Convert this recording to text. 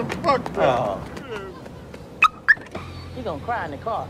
Man, fuck that. Oh. You gonna cry in the car.